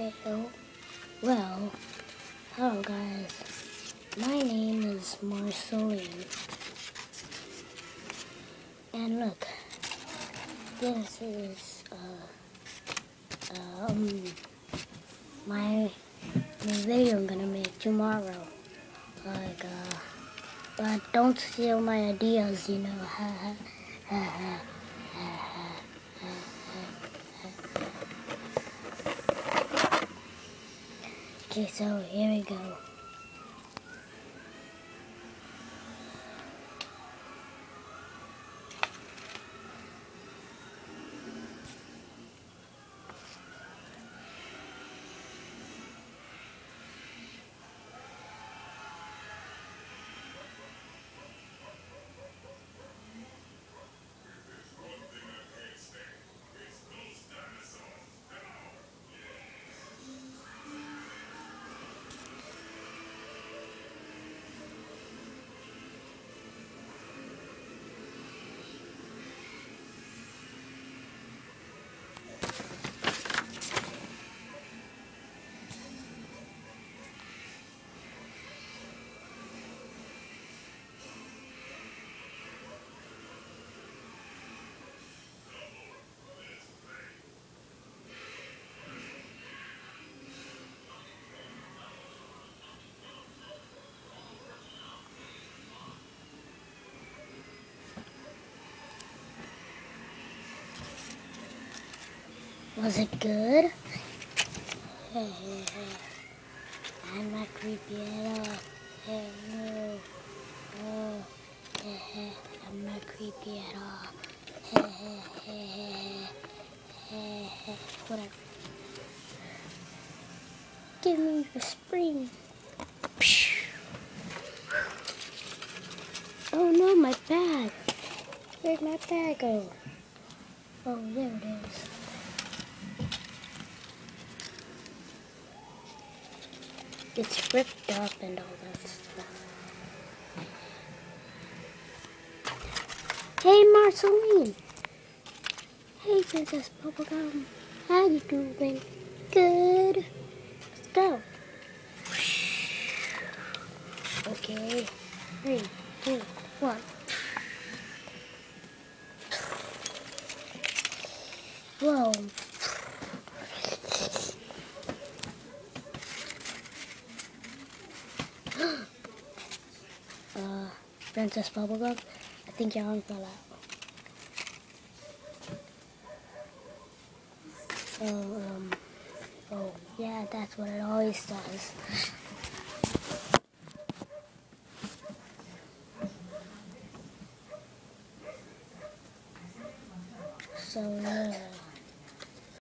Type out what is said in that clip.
Well, well, hello guys. My name is Marceline. And look, this is, uh, um, my new video I'm gonna make tomorrow. Like, uh, but don't steal my ideas, you know, ha ha ha ha. Okay, so here we go. Was it good? I'm not creepy at all. Hey, no. Oh, I'm not creepy at all. Whatever. Give me the spring. Oh no, my bag. Where'd my bag go? Oh, there it is. It's ripped up and all that stuff. Hey, Marceline. Hey, Princess Bubblegum. How you doing? Good. Let's go. Okay. Three, two, one. Whoa. Uh, Princess Bubblegum, I think your arm fell out. So, um, oh, yeah, that's what it always does. So, yeah.